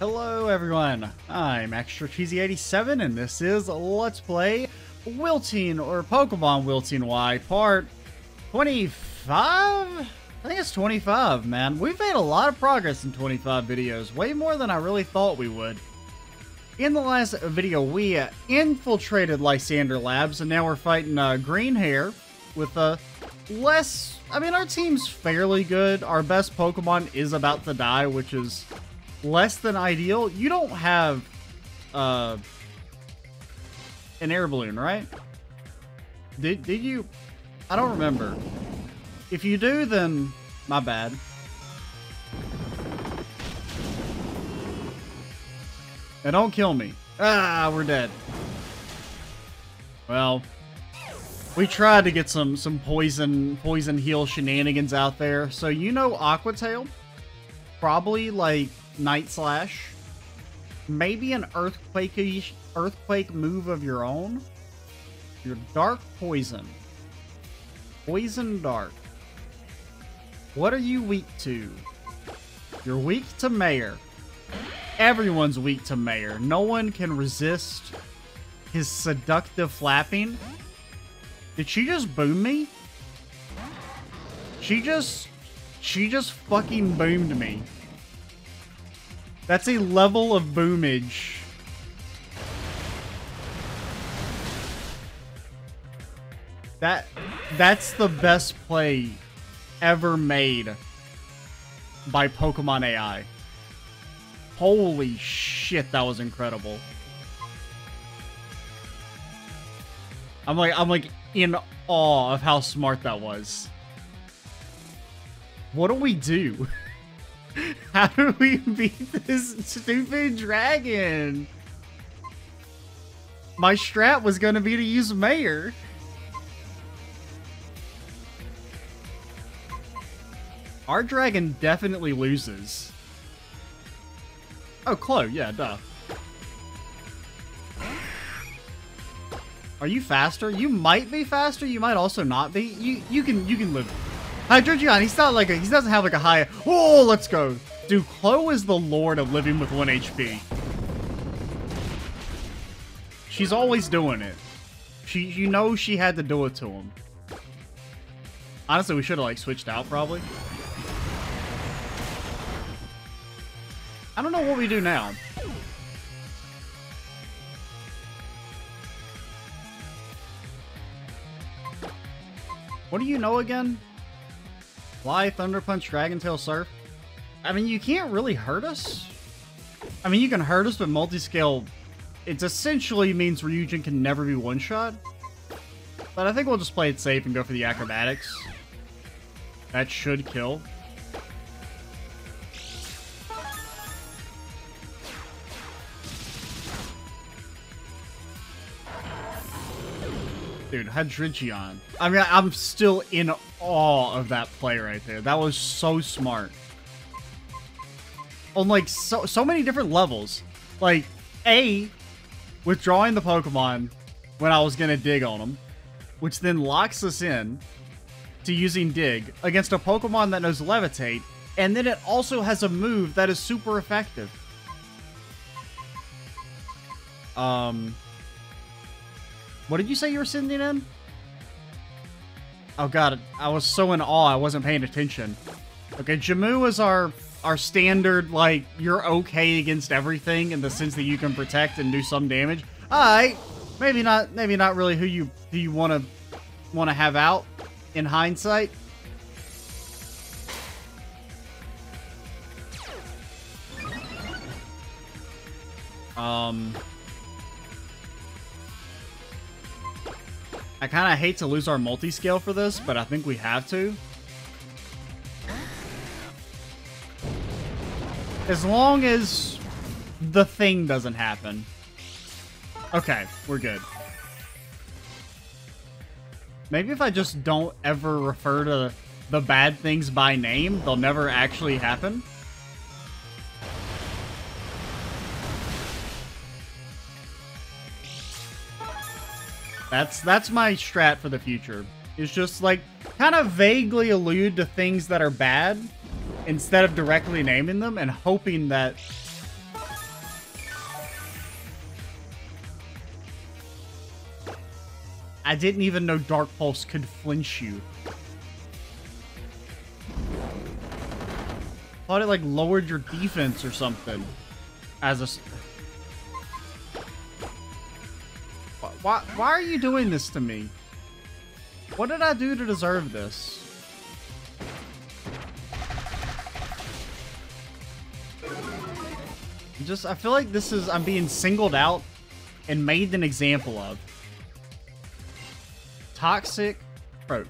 Hello everyone, I'm Extra Cheesy 87 and this is Let's Play Wilting or Pokemon Wilting Y part 25? I think it's 25, man. We've made a lot of progress in 25 videos, way more than I really thought we would. In the last video, we uh, infiltrated Lysandre Labs and now we're fighting uh, Green Hair with a less... I mean, our team's fairly good. Our best Pokemon is about to die, which is less than ideal. You don't have uh, an air balloon, right? Did, did you? I don't remember. If you do, then my bad. Now don't kill me. Ah, we're dead. Well, we tried to get some some poison poison heal shenanigans out there. So you know Aqua Tail? Probably like Night Slash. Maybe an earthquake earthquake move of your own. Your Dark Poison. Poison Dark. What are you weak to? You're weak to Mayor. Everyone's weak to Mayor. No one can resist his seductive flapping. Did she just boom me? She just... She just fucking boomed me. That's a level of boomage. That that's the best play ever made by Pokemon AI. Holy shit, that was incredible. I'm like I'm like in awe of how smart that was. What do we do? How do we beat this stupid dragon? My strat was going to be to use Mayor. Our dragon definitely loses. Oh, Chloe, yeah, duh. Are you faster? You might be faster, you might also not be. You you can you can live Hydreigon, he's not like a, he doesn't have like a high, oh, let's go. Dude, Chloe is the lord of living with 1 HP. She's always doing it. She, you know she had to do it to him. Honestly, we should have like switched out probably. I don't know what we do now. What do you know again? Fly, Thunder Punch, Dragon Tail, Surf. I mean, you can't really hurt us. I mean, you can hurt us, but multi-scale, it essentially means Ryujin can never be one-shot. But I think we'll just play it safe and go for the acrobatics. That should kill. Dude, Hydreigon. I mean, I'm still in awe of that play right there. That was so smart. On, like, so, so many different levels. Like, A, withdrawing the Pokemon when I was going to dig on them, which then locks us in to using Dig against a Pokemon that knows Levitate, and then it also has a move that is super effective. Um, what did you say you were sending in? Oh god, I was so in awe I wasn't paying attention. Okay, Jamu is our our standard, like, you're okay against everything in the sense that you can protect and do some damage. Alright. Maybe not maybe not really who you who you wanna wanna have out in hindsight. Um I kind of hate to lose our multi-scale for this, but I think we have to. As long as the thing doesn't happen. Okay, we're good. Maybe if I just don't ever refer to the bad things by name, they'll never actually happen. That's that's my strat for the future. Is just like kind of vaguely allude to things that are bad instead of directly naming them and hoping that I didn't even know Dark Pulse could flinch you. Thought it like lowered your defense or something. As a Why, why are you doing this to me? What did I do to deserve this? Just, I feel like this is, I'm being singled out and made an example of. Toxic Croak.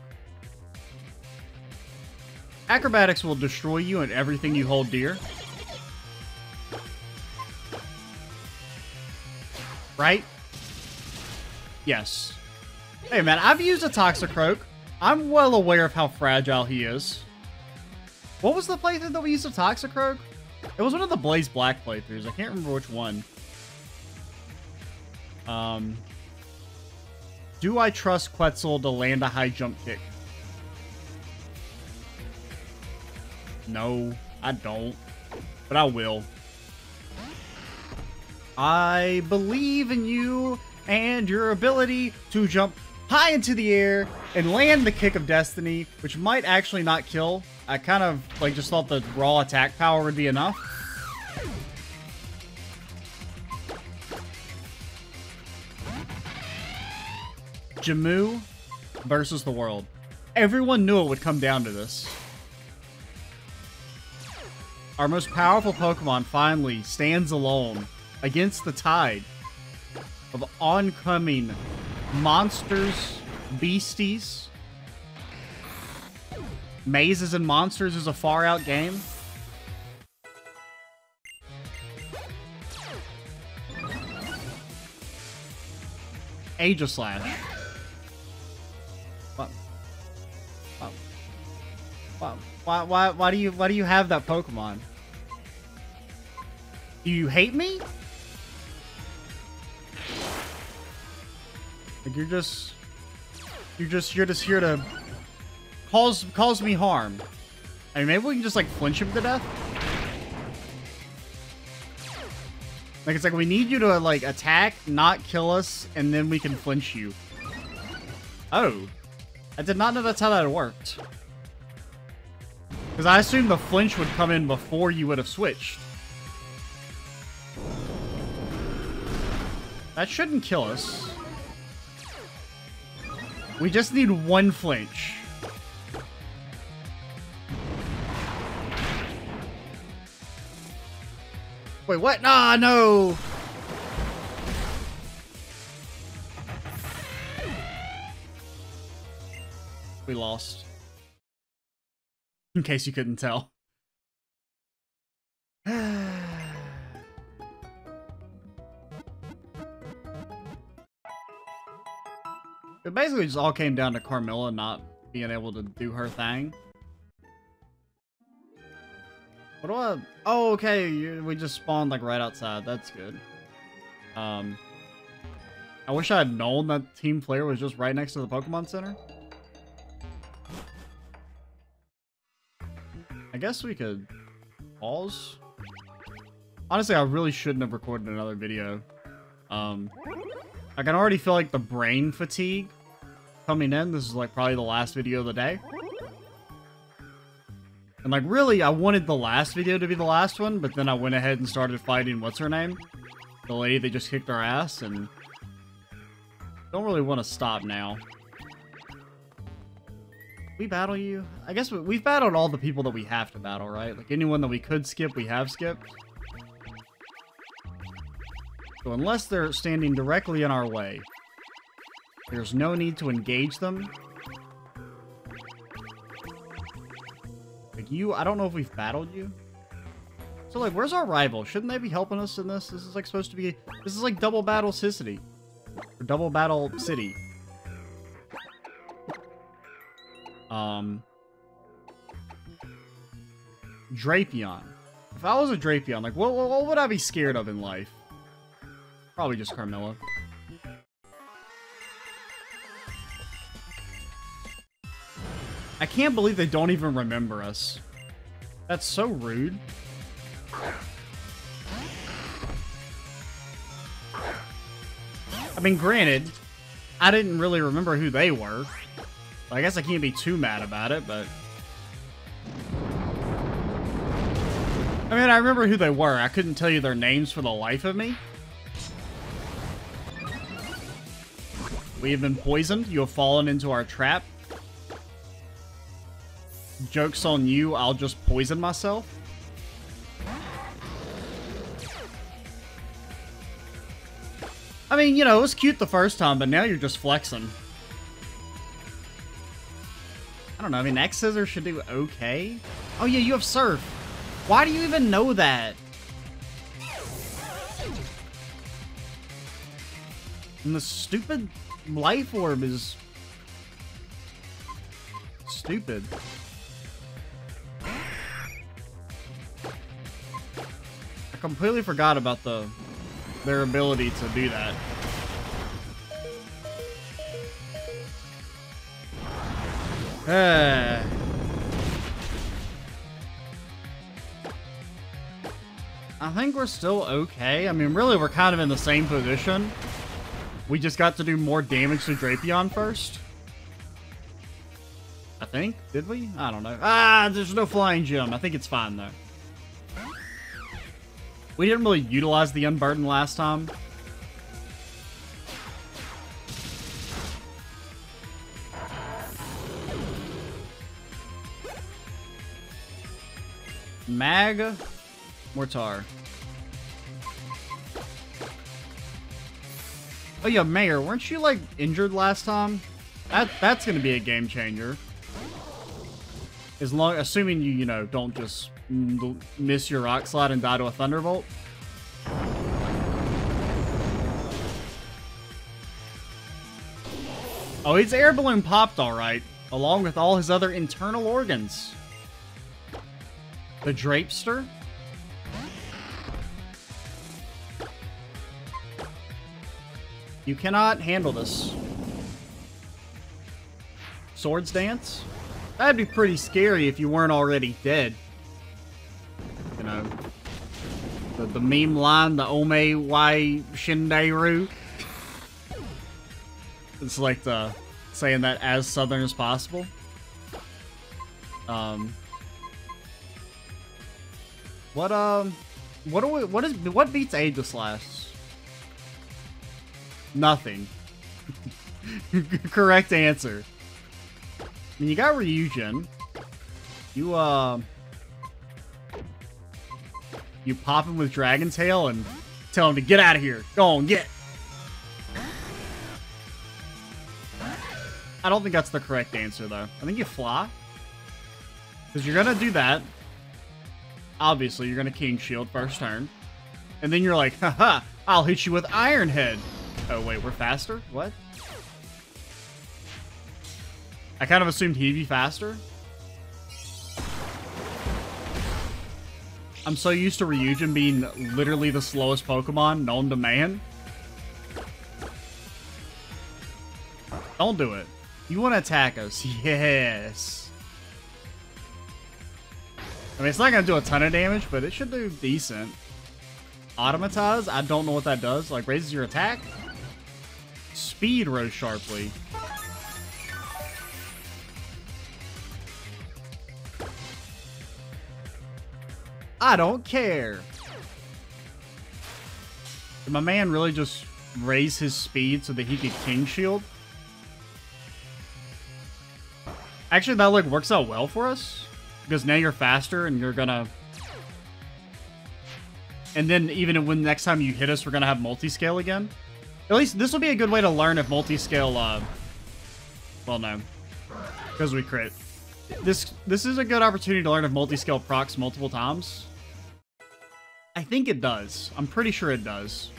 Acrobatics will destroy you and everything you hold dear. Right? Yes. Hey man, I've used a Toxicroak. I'm well aware of how fragile he is. What was the playthrough that we used a Toxicroak? It was one of the Blaze Black playthroughs. I can't remember which one. Um, do I trust Quetzal to land a high jump kick? No, I don't. But I will. I believe in you and your ability to jump high into the air and land the kick of destiny, which might actually not kill. I kind of like just thought the raw attack power would be enough. Jamu versus the world. Everyone knew it would come down to this. Our most powerful Pokemon finally stands alone against the tide of oncoming monsters, beasties. Mazes and Monsters is a far out game. Aegislash. What? Why, why, why, why do you, why do you have that Pokemon? Do you hate me? Like you're just, you're just, you're just here to cause, cause me harm. I mean, maybe we can just like flinch him to death. Like, it's like we need you to, like, attack, not kill us, and then we can flinch you. Oh. I did not know that's how that worked. Because I assumed the flinch would come in before you would have switched. That shouldn't kill us. We just need one flinch. Wait, what? Nah, no! We lost. In case you couldn't tell. it basically just all came down to Carmilla not being able to do her thing. What do I... Oh, okay. We just spawned, like, right outside. That's good. Um... I wish I had known that Team Flare was just right next to the Pokemon Center. I guess we could pause. Honestly, I really shouldn't have recorded another video. Um, I can already feel like the brain fatigue coming in. This is like probably the last video of the day. And like, really, I wanted the last video to be the last one, but then I went ahead and started fighting, what's her name? The lady that just kicked our ass, and... Don't really want to stop now. We battle you? I guess we, we've battled all the people that we have to battle, right? Like, anyone that we could skip, we have skipped. So unless they're standing directly in our way, there's no need to engage them. Like you, I don't know if we've battled you. So like, where's our rival? Shouldn't they be helping us in this? This is like supposed to be, this is like double battle City. Or double battle city. Um. Drapion. If I was a Drapion, like, what, what would I be scared of in life? Probably just Carmilla. I can't believe they don't even remember us. That's so rude. I mean, granted, I didn't really remember who they were. I guess I can't be too mad about it, but... I mean, I remember who they were. I couldn't tell you their names for the life of me. We have been poisoned. You have fallen into our trap. Joke's on you, I'll just poison myself. I mean, you know, it was cute the first time, but now you're just flexing. I don't know, I mean, X Scissor should do okay. Oh yeah, you have Surf. Why do you even know that? And the stupid life orb is stupid. I completely forgot about the their ability to do that. Uh. I think we're still okay. I mean, really, we're kind of in the same position. We just got to do more damage to Drapion first. I think. Did we? I don't know. Ah, there's no flying gem. I think it's fine, though. We didn't really utilize the Unburden last time. Mag Mortar. Oh yeah, Mayor, weren't you like injured last time? That that's gonna be a game changer. As long, assuming you you know don't just miss your rock slide and die to a thunderbolt. Oh, his air balloon popped all right, along with all his other internal organs. The Drapester? You cannot handle this. Swords Dance? That'd be pretty scary if you weren't already dead. You know. The, the meme line, the Ome Wai Shinderu. It's like the saying that as southern as possible. Um, what um, what do we? What is what beats Aegislash? Nothing. Correct answer. I mean, you got Ryujin. You uh, you pop him with Dragon Tail and tell him to get out of here. Go on, get. I don't think that's the correct answer, though. I think you fly. Because you're going to do that. Obviously, you're going to King Shield first turn. And then you're like, haha, I'll hit you with Iron Head. Oh, wait, we're faster? What? I kind of assumed he'd be faster. I'm so used to Ryujin being literally the slowest Pokemon known to man. Don't do it. You want to attack us? Yes. I mean, it's not going to do a ton of damage, but it should do decent. Automatize? I don't know what that does. Like, raises your attack? Speed rose sharply. I don't care. Did my man really just raise his speed so that he could King Shield? Actually, that like works out well for us. Because now you're faster and you're gonna... And then even when next time you hit us, we're gonna have multi-scale again. At least this will be a good way to learn if multi-scale, uh... Well, no. Because we crit. This this is a good opportunity to learn if multi-scale procs multiple times. I think it does. I'm pretty sure it does.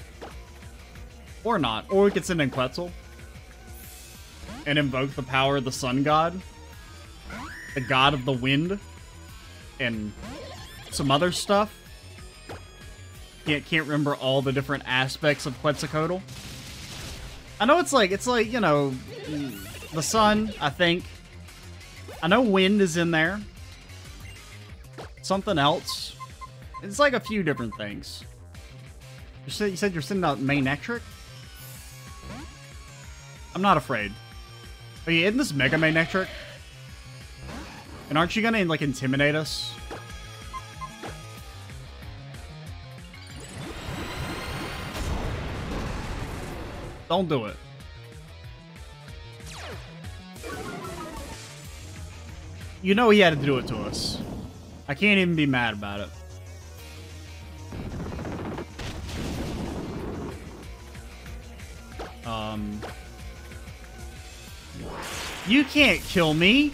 Or not. Or we could send in Quetzal. And invoke the power of the Sun God the god of the wind, and some other stuff. Can't can't remember all the different aspects of Quetzalcoatl. I know it's like it's like you know the sun. I think. I know wind is in there. Something else. It's like a few different things. You said you said you're sending out Manectric. I'm not afraid. Are you in this Mega Manectric? And aren't you gonna, like, intimidate us? Don't do it. You know he had to do it to us. I can't even be mad about it. Um... You can't kill me!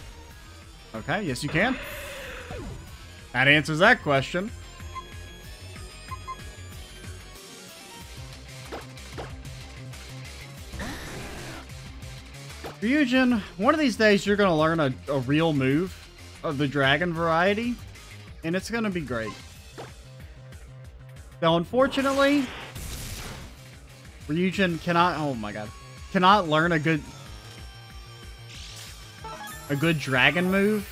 Okay, yes you can. That answers that question. Ryujin, one of these days you're going to learn a, a real move of the dragon variety, and it's going to be great. Though, unfortunately, Ryujin cannot, oh my god, cannot learn a good, a good dragon move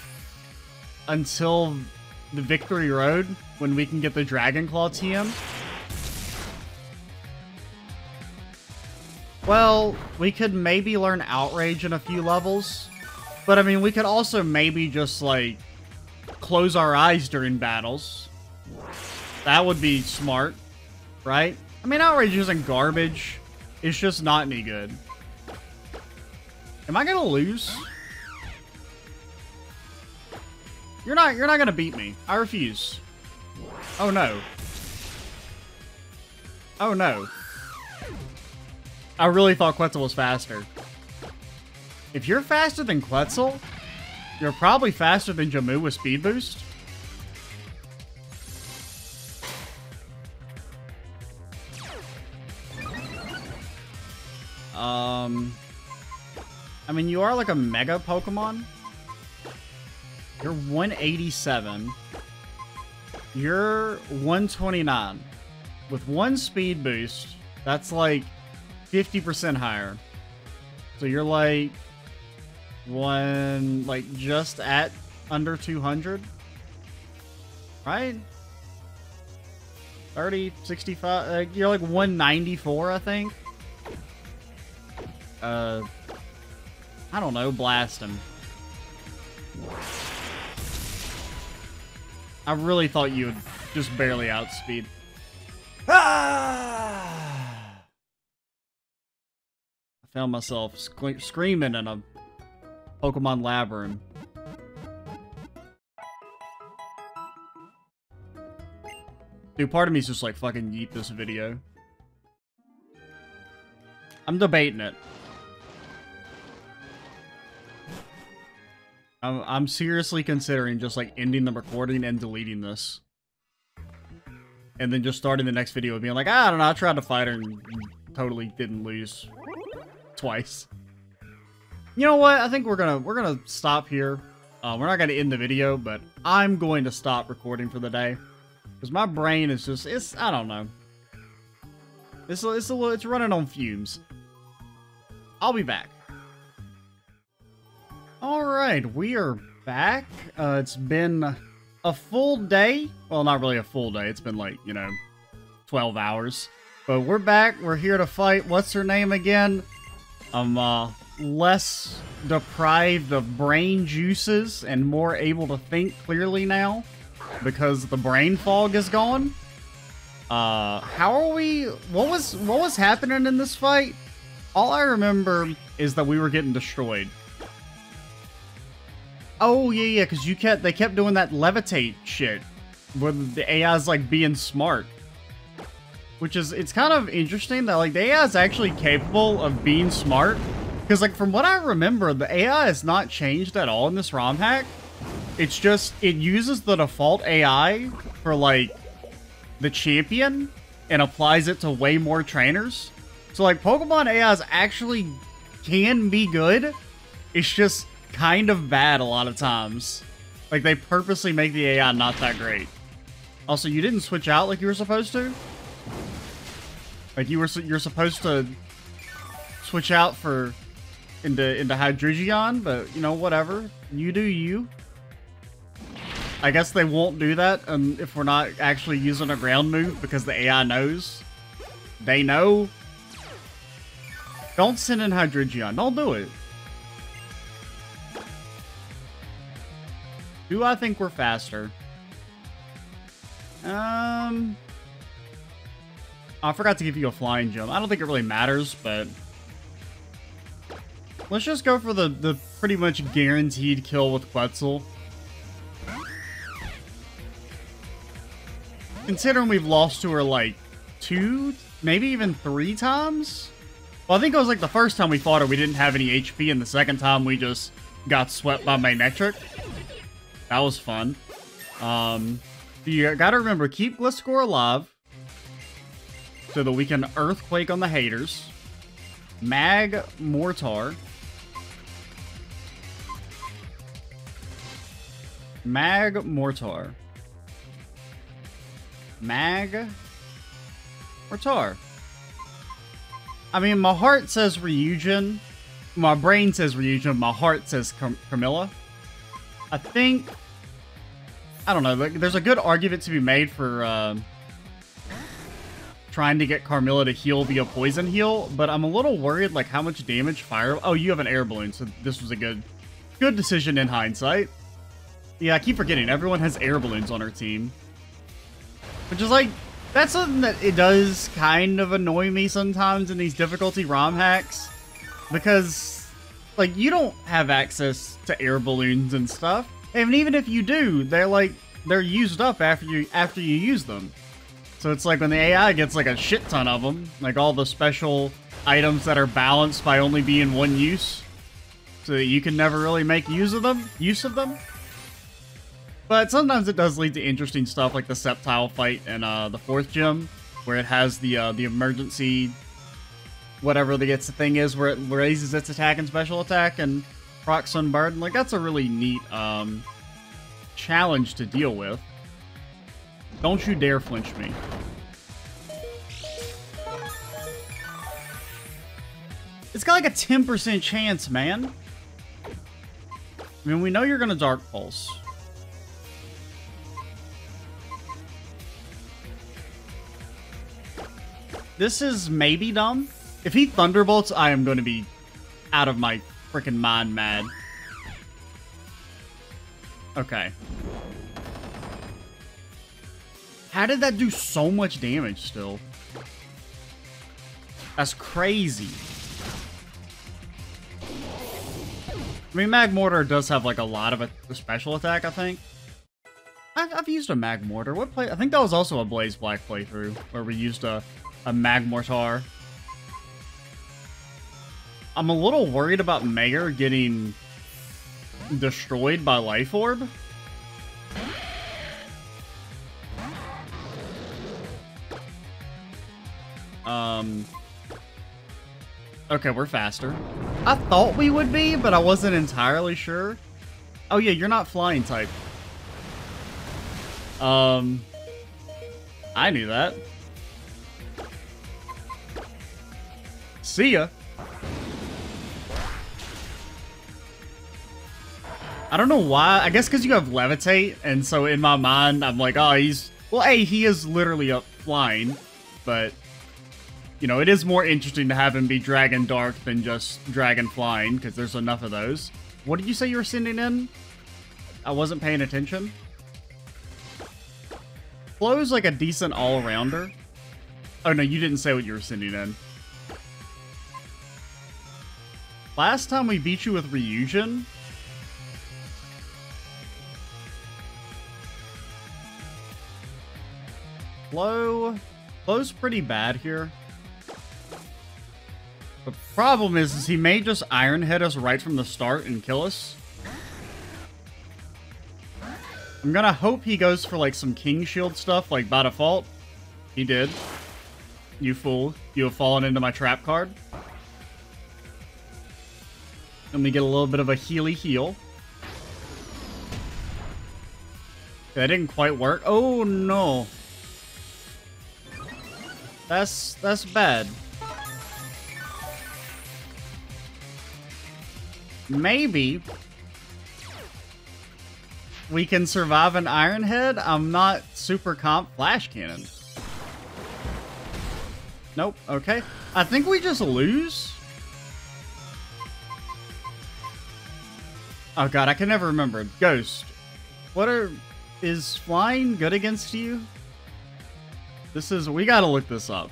until the Victory Road, when we can get the Dragon Claw TM. Well, we could maybe learn Outrage in a few levels. But, I mean, we could also maybe just, like, close our eyes during battles. That would be smart, right? I mean, Outrage isn't garbage. It's just not any good. Am I gonna lose? You're not, you're not gonna beat me. I refuse. Oh, no. Oh, no. I really thought Quetzal was faster. If you're faster than Quetzal, you're probably faster than Jamu with Speed Boost. Um, I mean, you are like a Mega Pokemon. You're 187. You're 129. With one Speed Boost, that's like 50% higher. So you're like one, like just at under 200, right? 30, 65, uh, you're like 194, I think. Uh, I don't know, blast him. I really thought you would just barely outspeed. Found myself sc screaming in a Pokemon lab room. Dude, part of me is just like, fucking yeet this video. I'm debating it. I'm, I'm seriously considering just like ending the recording and deleting this. And then just starting the next video with being like, ah, I don't know, I tried to fight her and totally didn't lose twice. You know what? I think we're gonna we're gonna stop here. Uh, we're not gonna end the video, but I'm going to stop recording for the day because my brain is just it's I don't know. It's it's a little it's running on fumes. I'll be back. All right, we are back. Uh, it's been a full day. Well, not really a full day. It's been like you know, 12 hours. But we're back. We're here to fight. What's her name again? I'm uh, less deprived of brain juices and more able to think clearly now because the brain fog is gone. Uh, how are we? What was what was happening in this fight? All I remember is that we were getting destroyed. Oh yeah, yeah, because you kept they kept doing that levitate shit, where the AI's like being smart. Which is, it's kind of interesting that, like, the AI is actually capable of being smart. Because, like, from what I remember, the AI has not changed at all in this ROM hack. It's just, it uses the default AI for, like, the champion and applies it to way more trainers. So, like, Pokemon AIs actually can be good. It's just kind of bad a lot of times. Like, they purposely make the AI not that great. Also, you didn't switch out like you were supposed to? Like you were, you're supposed to switch out for into into Hydreigon, but you know whatever. You do you. I guess they won't do that um, if we're not actually using a ground move because the AI knows. They know. Don't send in Hydreigon. Don't do it. Do I think we're faster? Um... I forgot to give you a flying gem. I don't think it really matters, but... Let's just go for the, the pretty much guaranteed kill with Quetzal. Considering we've lost to her like two, maybe even three times? Well, I think it was like the first time we fought her, we didn't have any HP, and the second time we just got swept by Manectric. That was fun. Um, you gotta remember, keep Gliscor alive so that we can Earthquake on the haters. Mag Mortar. Magmortar. Mag Mortar. I mean, my heart says Ryujin. My brain says Ryujin. My heart says Car Carmilla. I think... I don't know. There's a good argument to be made for... Uh, trying to get Carmilla to heal via poison heal, but I'm a little worried like how much damage fire... Oh, you have an air balloon, so this was a good good decision in hindsight. Yeah, I keep forgetting. Everyone has air balloons on our team. Which is like, that's something that it does kind of annoy me sometimes in these difficulty ROM hacks. Because, like, you don't have access to air balloons and stuff. And even if you do, they're like, they're used up after you after you use them. So it's like when the AI gets like a shit ton of them, like all the special items that are balanced by only being one use, so that you can never really make use of them, use of them. But sometimes it does lead to interesting stuff like the Sceptile fight in uh, the fourth gym, where it has the uh, the emergency, whatever the gets the thing is, where it raises its attack and special attack and procs Sunburn. Like that's a really neat um, challenge to deal with. Don't you dare flinch me. It's got like a 10% chance, man. I mean, we know you're going to Dark Pulse. This is maybe dumb. If he Thunderbolts, I am going to be out of my freaking mind mad. Okay. How did that do so much damage still? That's crazy. I mean, Magmortar does have like a lot of a, special attack, I think. I've, I've, used a Magmortar. What play? I think that was also a Blaze Black playthrough where we used a, a Magmortar. I'm a little worried about Mayor getting destroyed by Life Orb. Um, okay, we're faster. I thought we would be, but I wasn't entirely sure. Oh yeah, you're not flying type. Um, I knew that. See ya. I don't know why. I guess because you have levitate, and so in my mind, I'm like, oh, he's... Well, A, he is literally up flying, but you know, it is more interesting to have him be Dragon Dark than just Dragon Flying, because there's enough of those. What did you say you were sending in? I wasn't paying attention. Flo's like a decent all-rounder. Oh, no, you didn't say what you were sending in. Last time we beat you with Ryujin, Flo... Flo's pretty bad here. The problem is, is he may just Iron Head us right from the start and kill us. I'm gonna hope he goes for like some King Shield stuff, like by default. He did. You fool. You have fallen into my trap card. Let me get a little bit of a Healy heal. That didn't quite work. Oh no. That's that's bad. maybe we can survive an Iron Head. I'm not super comp Flash Cannon. Nope, okay. I think we just lose. Oh god, I can never remember. Ghost. What are... Is flying good against you? This is... We gotta look this up.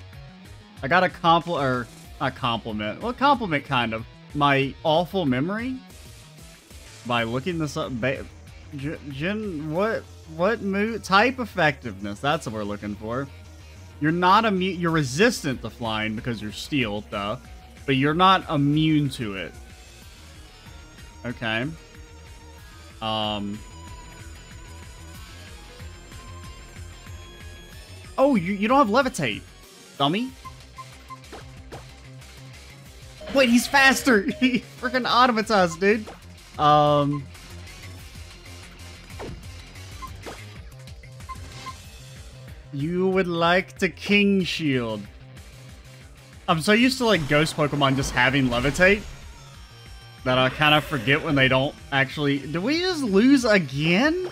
I got a compl... Or... A compliment. Well, compliment, kind of. My awful memory by looking this up. Gen, what what type effectiveness? That's what we're looking for. You're not immune. You're resistant to flying because you're steel, though, but you're not immune to it. Okay. Um. Oh, you, you don't have levitate, dummy. Wait, he's faster. He freaking automatized, dude. Um. You would like to King Shield. I'm so used to like ghost Pokemon just having levitate that I kind of forget when they don't actually. Did we just lose again?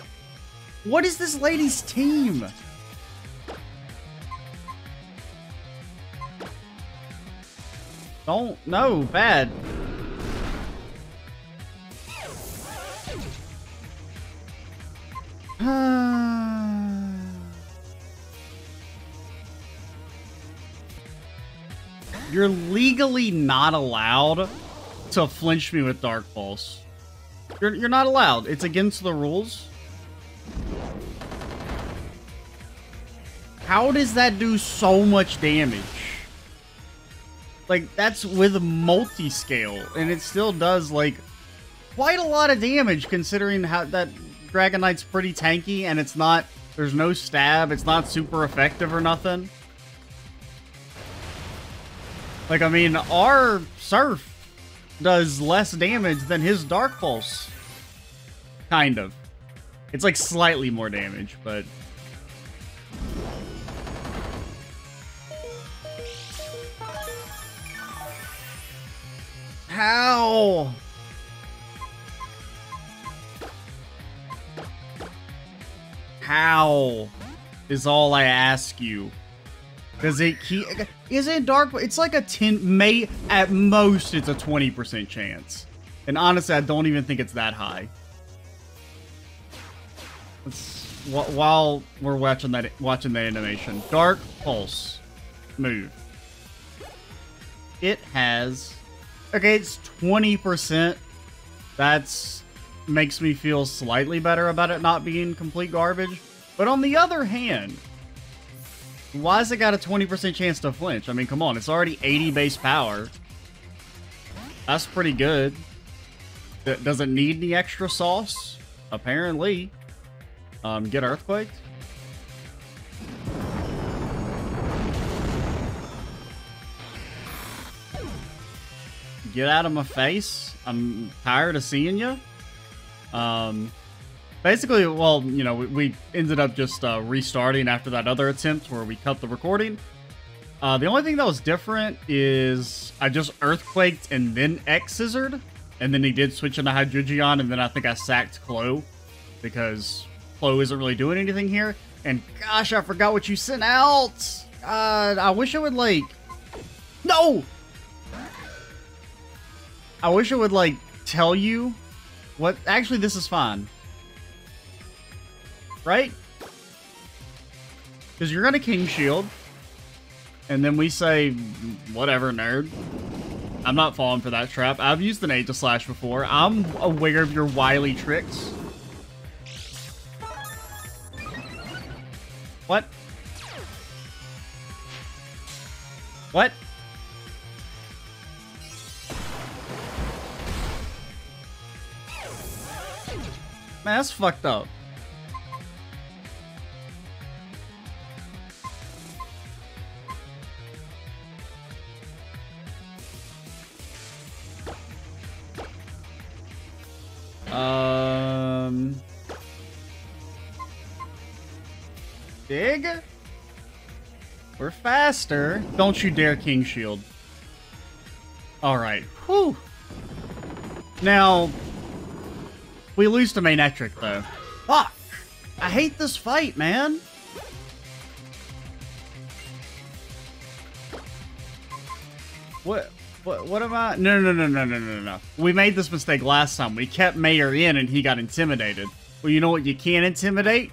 What is this lady's team? Don't no bad. You're legally not allowed to flinch me with Dark Pulse. You're, you're not allowed. It's against the rules. How does that do so much damage? Like, that's with multi-scale, and it still does, like, quite a lot of damage considering how that Dragonite's pretty tanky, and it's not, there's no stab, it's not super effective or nothing. Like, I mean, our Surf does less damage than his Dark Pulse. Kind of. It's like slightly more damage, but... How? How is all I ask you. Does it keep... Is it dark? It's like a 10... May... At most, it's a 20% chance. And honestly, I don't even think it's that high. While we're watching that watching the animation. Dark Pulse. Move. It has... Okay, it's 20%. That's... Makes me feel slightly better about it not being complete garbage. But on the other hand, why has it got a 20% chance to flinch? I mean, come on, it's already 80 base power. That's pretty good. Does it need any extra sauce? Apparently. Um, get Earthquake? Get out of my face. I'm tired of seeing you. Um, basically, well, you know, we, we ended up just uh, restarting after that other attempt where we cut the recording. Uh, the only thing that was different is I just Earthquaked and then X-Scissored, and then he did switch into Hydreigon, and then I think I sacked Clo, because Clo isn't really doing anything here. And gosh, I forgot what you sent out! God, I wish I would, like... No! I wish it would, like, tell you what... Actually, this is fine right? Because you're gonna King Shield, and then we say, whatever, nerd. I'm not falling for that trap. I've used an slash before. I'm aware of your wily tricks. What? What? Man, that's fucked up. Um. Dig? We're faster. Don't you dare King Shield. Alright. Whew. Now, we lose to Manectric, though. Fuck! I hate this fight, man! What? What, what am I? No, no, no, no, no, no, no. We made this mistake last time. We kept Mayor in and he got intimidated. Well, you know what you can't intimidate?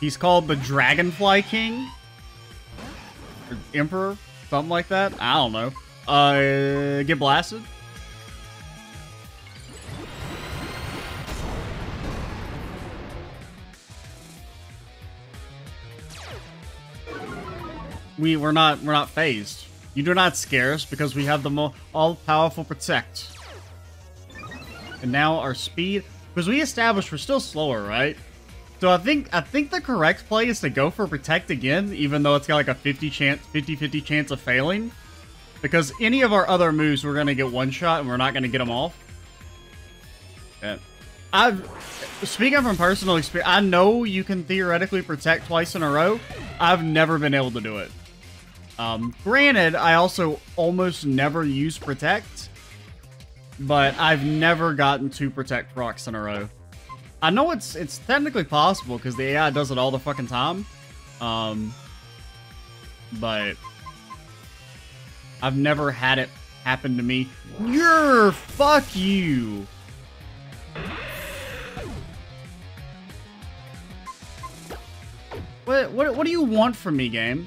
He's called the Dragonfly King? Or Emperor? Something like that? I don't know. Uh, get blasted? We we're not we're not phased. You do not scare us because we have the all-powerful protect. And now our speed, because we established we're still slower, right? So I think I think the correct play is to go for protect again, even though it's got like a 50 chance, 50-50 chance of failing. Because any of our other moves, we're gonna get one shot and we're not gonna get them off. Yeah. I've speaking from personal experience, I know you can theoretically protect twice in a row. I've never been able to do it. Um, granted, I also almost never use Protect, but I've never gotten to Protect rocks in a row. I know it's it's technically possible because the AI does it all the fucking time, um, but I've never had it happen to me. You're fuck you. What, what, what do you want from me, game?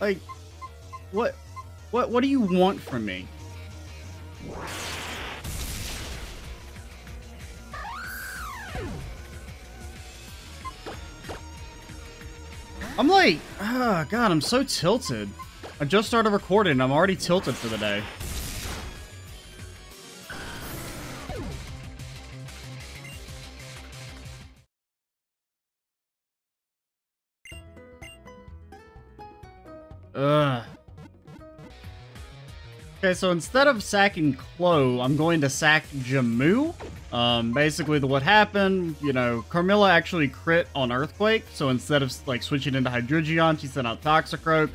Like, what, what, what do you want from me? I'm like, oh god, I'm so tilted. I just started recording I'm already tilted for the day. Ugh. Okay, so instead of sacking Clo, I'm going to sack Jamu. Um, basically, the, what happened, you know, Carmilla actually crit on Earthquake, so instead of, like, switching into Hydreigon, she sent out Toxicroak,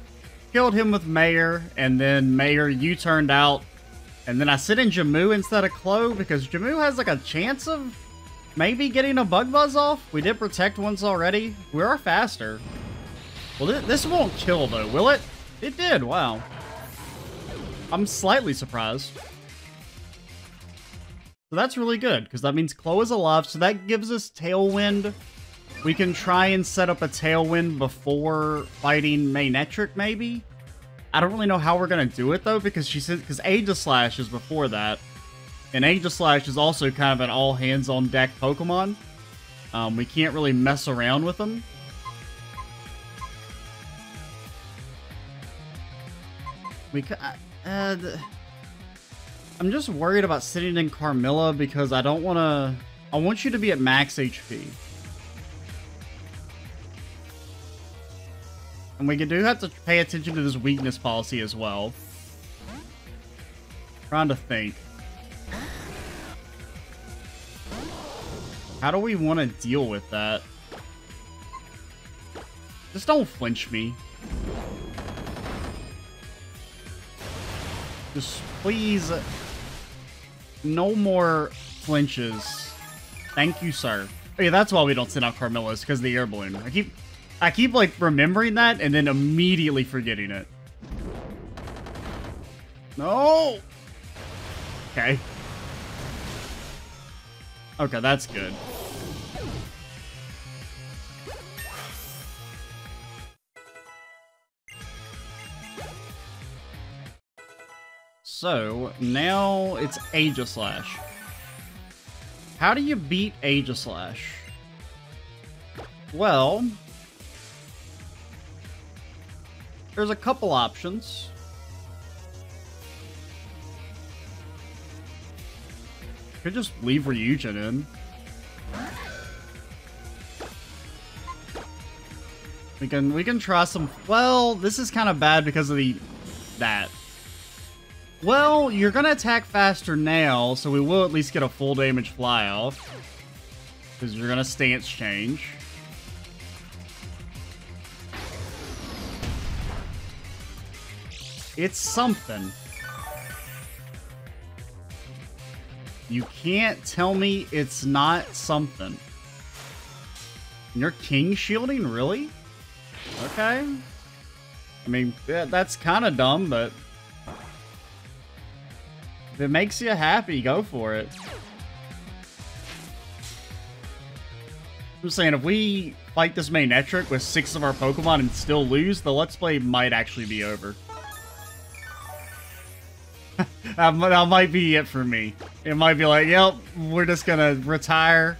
killed him with Mayor, and then Mayor, you turned out, and then I sit in Jamu instead of Clo, because Jamu has, like, a chance of maybe getting a Bug Buzz off. We did Protect once already. We are faster. Well, th this won't kill, though, will it? It did, wow. I'm slightly surprised. So that's really good, because that means Clo is alive, so that gives us Tailwind. We can try and set up a Tailwind before fighting Manectric, maybe? I don't really know how we're going to do it, though, because she said, because Aegislash is before that. And Aegislash is also kind of an all-hands-on-deck Pokemon. Um, we can't really mess around with them. We uh, I'm just worried about sitting in Carmilla because I don't want to... I want you to be at max HP. And we do have to pay attention to this weakness policy as well. trying to think. How do we want to deal with that? Just don't flinch me. Just please, no more flinches. Thank you, sir. Oh, yeah, that's why we don't send out Carmillas, because the air balloon. I keep, I keep like remembering that and then immediately forgetting it. No. Okay. Okay, that's good. So, now it's Aegislash. How do you beat Aegislash? Well, there's a couple options. Could just leave Ryujin in. We can we can try some. Well, this is kind of bad because of the that. Well, you're gonna attack faster now, so we will at least get a full damage fly off. Because you're gonna stance change. It's something. You can't tell me it's not something. You're king shielding, really? Okay. I mean, that's kind of dumb, but if it makes you happy, go for it. I'm saying if we fight this Manectric with six of our Pokemon and still lose, the Let's Play might actually be over. that, might be it for me. It might be like, yep, we're just gonna retire,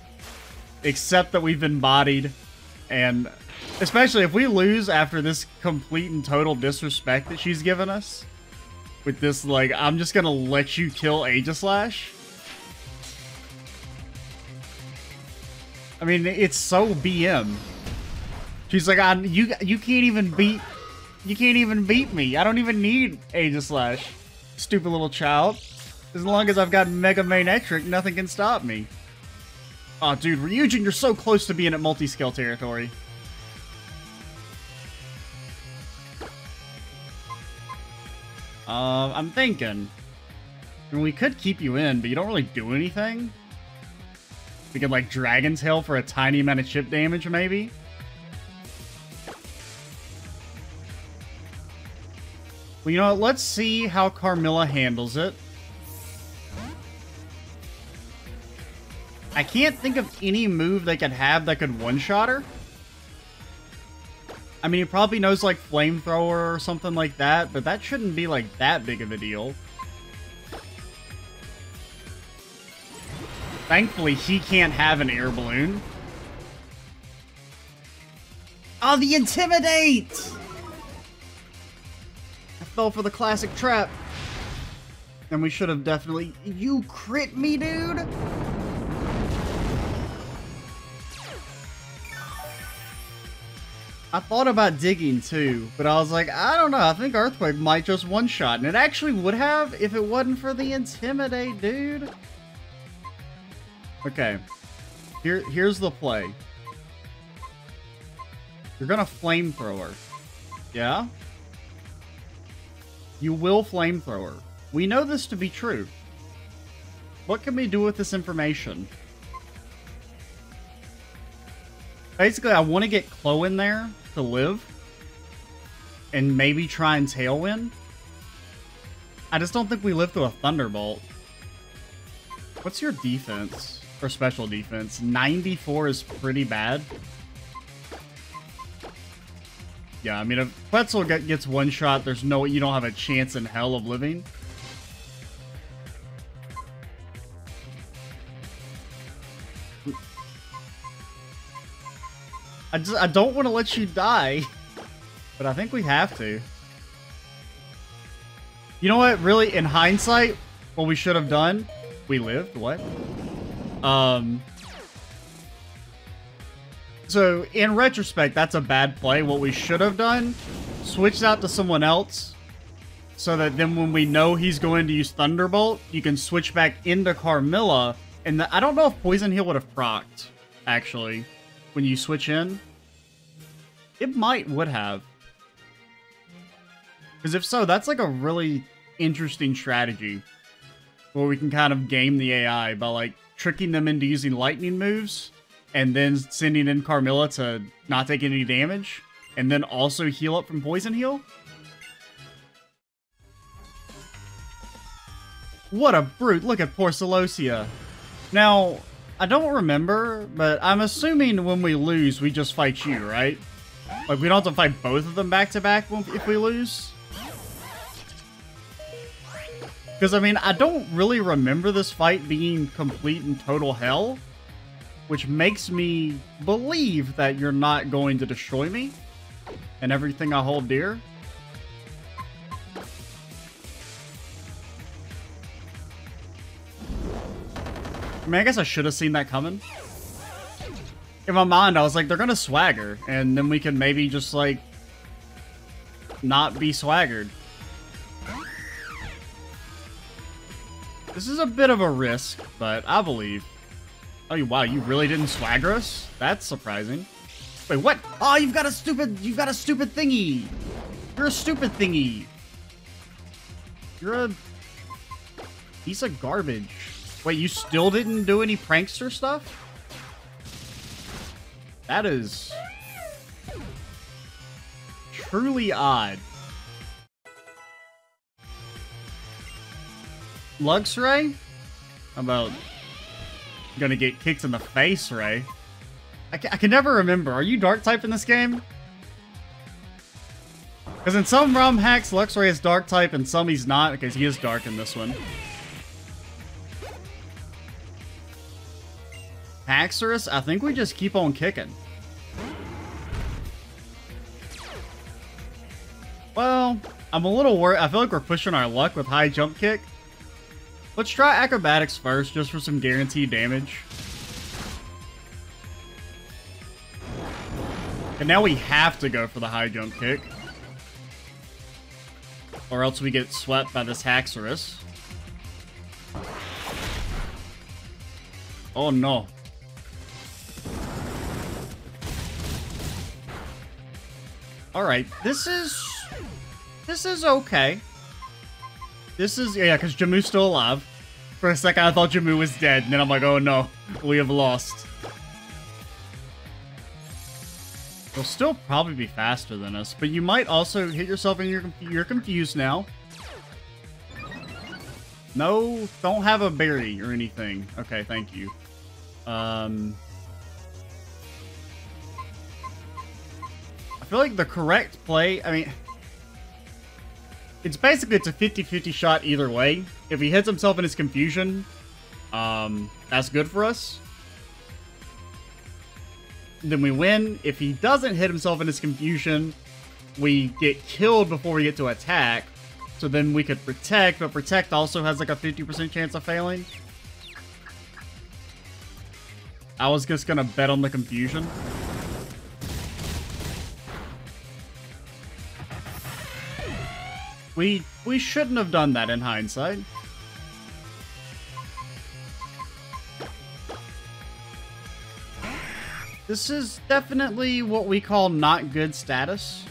accept that we've been bodied, and especially if we lose after this complete and total disrespect that she's given us, with this, like, I'm just gonna let you kill Aegislash. I mean, it's so BM. She's like, I, you, you can't even beat, you can't even beat me. I don't even need Aegislash. Stupid little child. As long as I've got Mega Manectric, nothing can stop me. Oh, dude, Ryujin, you're so close to being at multi-scale territory. Uh, I'm thinking. We could keep you in, but you don't really do anything. We could, like, Dragon Tail for a tiny amount of chip damage, maybe? Well, you know what? Let's see how Carmilla handles it. I can't think of any move they could have that could one-shot her. I mean, he probably knows, like, Flamethrower or something like that, but that shouldn't be, like, that big of a deal. Thankfully, he can't have an air balloon. Oh, the Intimidate! I fell for the classic trap. And we should have definitely... You crit me, dude? I thought about digging too, but I was like, I don't know, I think Earthquake might just one-shot, and it actually would have if it wasn't for the Intimidate, dude. Okay, Here, here's the play. You're gonna Flamethrower, yeah? You will flamethrower. We know this to be true. What can we do with this information? Basically, I want to get Chloe in there to live. And maybe try and Tailwind. I just don't think we live through a Thunderbolt. What's your defense? Or special defense? 94 is pretty bad. Yeah, I mean, if Quetzal gets one shot, there's no, you don't have a chance in hell of living. I just, I don't want to let you die, but I think we have to. You know what? Really, in hindsight, what we should have done, we lived. What? Um, so, in retrospect, that's a bad play. What we should have done, switched out to someone else, so that then when we know he's going to use Thunderbolt, you can switch back into Carmilla. And the, I don't know if Poison Heal would have procced, actually, when you switch in. It might would have. Because if so, that's like a really interesting strategy. Where we can kind of game the AI by like tricking them into using lightning moves and then sending in Carmilla to not take any damage, and then also heal up from Poison Heal? What a brute. Look at poor Celosia. Now, I don't remember, but I'm assuming when we lose, we just fight you, right? Like, we don't have to fight both of them back-to-back -back if we lose? Because, I mean, I don't really remember this fight being complete and total hell which makes me believe that you're not going to destroy me and everything I hold dear. I mean, I guess I should have seen that coming. In my mind, I was like, they're gonna swagger, and then we can maybe just, like, not be swaggered. This is a bit of a risk, but I believe. Oh, wow, you really didn't swagger us? That's surprising. Wait, what? Oh, you've got a stupid, you've got a stupid thingy. You're a stupid thingy. You're a piece of garbage. Wait, you still didn't do any prankster stuff? That is truly odd. Luxray? How about gonna get kicked in the face, Ray? I can, I can never remember. Are you dark type in this game? Because in some ROM hacks, Luxray is dark type, and some he's not, because he is dark in this one. Haxorus, I think we just keep on kicking. Well, I'm a little worried. I feel like we're pushing our luck with high jump kick. Let's try acrobatics first, just for some guaranteed damage. And now we have to go for the high jump kick. Or else we get swept by this Haxorus. Oh no. Alright, this is... This is okay. This is... Yeah, because Jamu's still alive. For a second, I thought Jamu was dead. And then I'm like, oh no, we have lost. They'll still probably be faster than us, but you might also hit yourself and you're, you're confused now. No, don't have a berry or anything. Okay, thank you. Um, I feel like the correct play, I mean, it's basically it's a 50-50 shot either way. If he hits himself in his confusion, um, that's good for us. Then we win. If he doesn't hit himself in his confusion, we get killed before we get to attack. So then we could protect, but protect also has like a 50% chance of failing. I was just gonna bet on the confusion. We we shouldn't have done that in hindsight. This is definitely what we call not good status.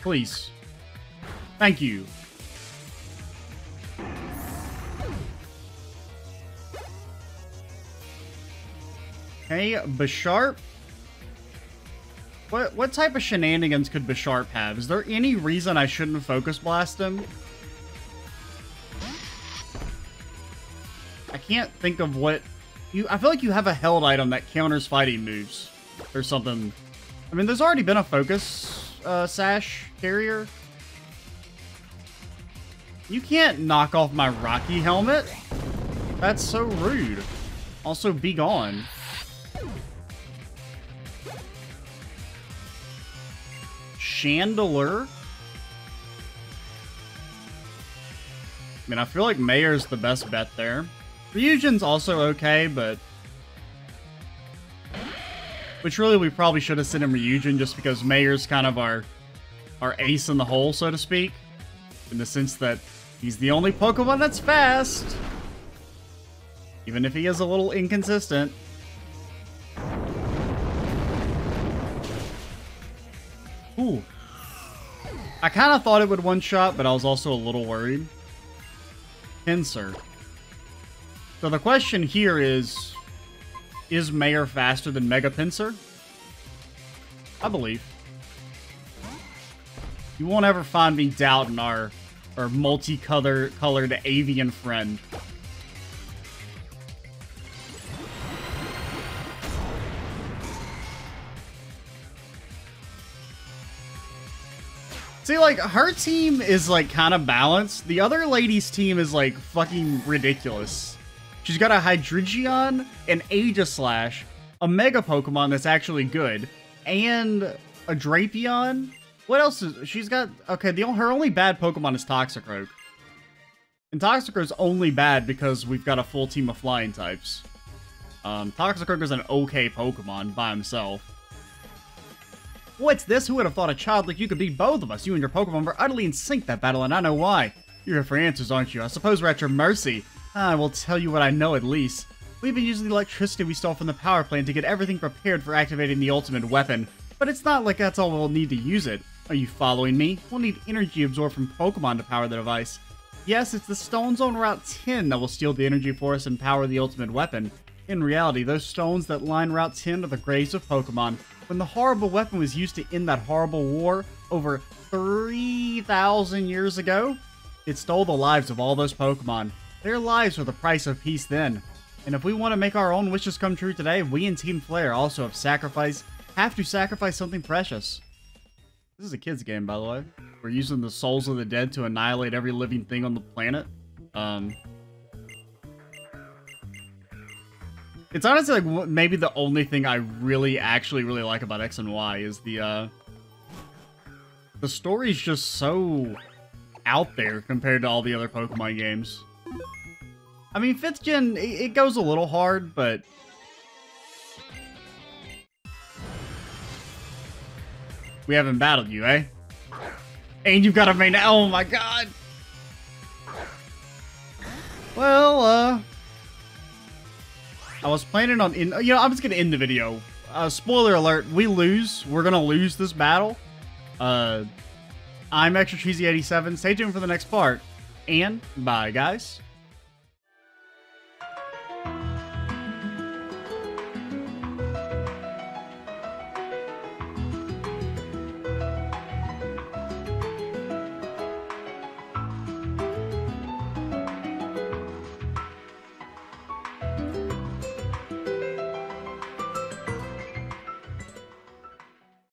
Please. Thank you. Hey, Bisharp. What what type of shenanigans could Bisharp have? Is there any reason I shouldn't Focus Blast him? I can't think of what... you. I feel like you have a held item that counters fighting moves. Or something. I mean, there's already been a Focus uh, Sash carrier. You can't knock off my Rocky helmet. That's so rude. Also, be gone. Chandelure. I mean, I feel like Mayor's the best bet there. Ryujin's also okay, but... Which really, we probably should have sent him Ryujin just because Mayor's kind of our, our ace in the hole, so to speak. In the sense that he's the only Pokemon that's fast. Even if he is a little inconsistent. Ooh. I kind of thought it would one-shot, but I was also a little worried. Pinsir. So the question here is, is Mayor faster than Mega Pinsir? I believe. You won't ever find me doubting our, our multicolored colored avian friend. Like, her team is, like, kind of balanced. The other lady's team is, like, fucking ridiculous. She's got a Hydreigon, an Aegislash, a Mega Pokemon that's actually good, and a Drapion. What else is... She's got... Okay, the her only bad Pokemon is Toxicroak. And Toxicroak's only bad because we've got a full team of flying types. Um, Toxicroak is an okay Pokemon by himself. What's this? Who would have thought a child like you could beat both of us? You and your Pokemon were utterly in sync that battle, and I know why. You're here for answers, aren't you? I suppose we're at your mercy. I will tell you what I know at least. We've been using the electricity we stole from the power plant to get everything prepared for activating the ultimate weapon. But it's not like that's all we'll need to use it. Are you following me? We'll need energy absorbed from Pokemon to power the device. Yes, it's the stones on Route 10 that will steal the energy for us and power the ultimate weapon. In reality, those stones that line Route 10 are the graves of Pokemon. When the horrible weapon was used to end that horrible war over 3,000 years ago, it stole the lives of all those Pokemon. Their lives were the price of peace then. And if we want to make our own wishes come true today, we in Team Flare also have sacrificed, have to sacrifice something precious. This is a kid's game, by the way. We're using the souls of the dead to annihilate every living thing on the planet. Um, it's honestly like maybe the only thing I really actually really like about X and Y is the uh, the story's just so out there compared to all the other Pokemon games. I mean, 5th gen, it goes a little hard, but... We haven't battled you, eh? And you've got a main... Oh my god! Well, uh... I was planning on... In, you know, I'm just gonna end the video. Uh, spoiler alert, we lose. We're gonna lose this battle. Uh... I'm Extra Cheesy 87. Stay tuned for the next part. And bye, guys.